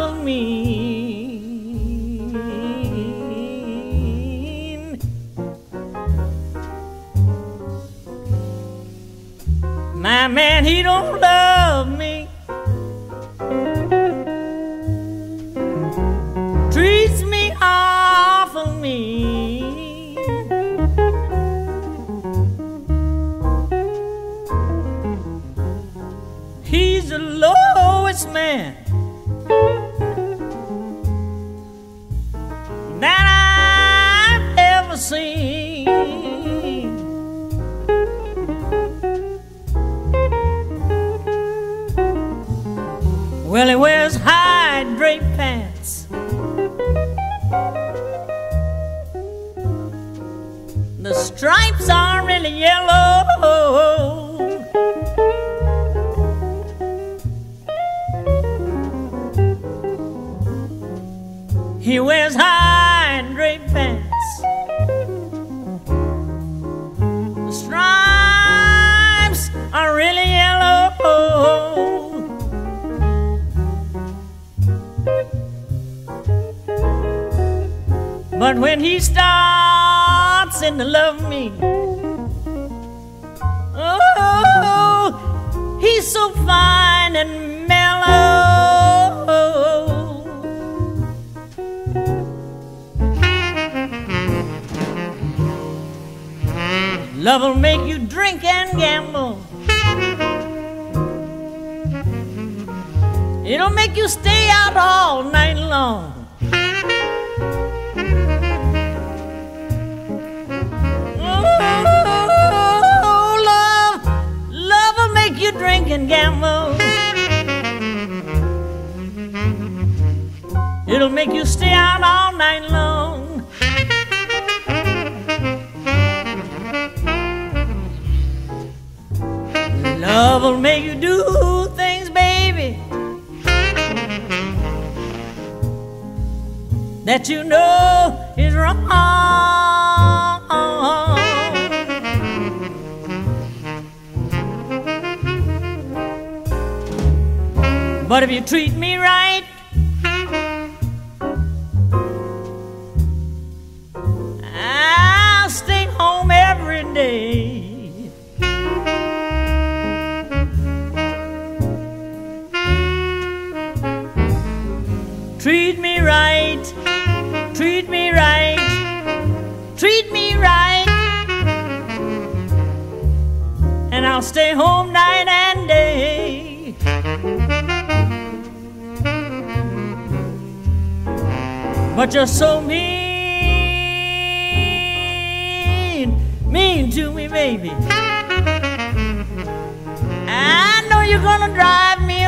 treats me. My man, he don't love high draped pants. The stripes are really yellow. He wears high But when he starts in to love me, oh, he's so fine and mellow. Love will make you drink and gamble. It'll make you stay out all night long. And gamble. It'll make you stay out all night long. Love will make you do things, baby, that you know But if you treat me right, I'll stay home every day. Treat me right, treat me right, treat me right. And I'll stay home night and day. But you're so mean, mean to me, baby. I know you're gonna drive me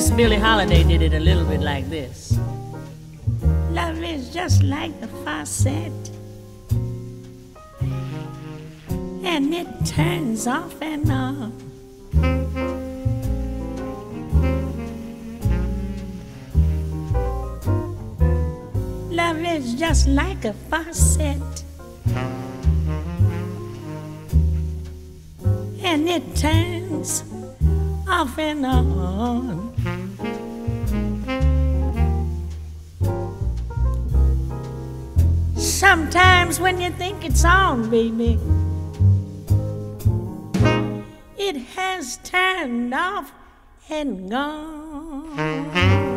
Miss Billie Holiday did it a little bit like this. Love is just like a faucet, and it turns off and on. Love is just like a faucet. And it turns on. Sometimes when you think it's on, baby, it has turned off and gone.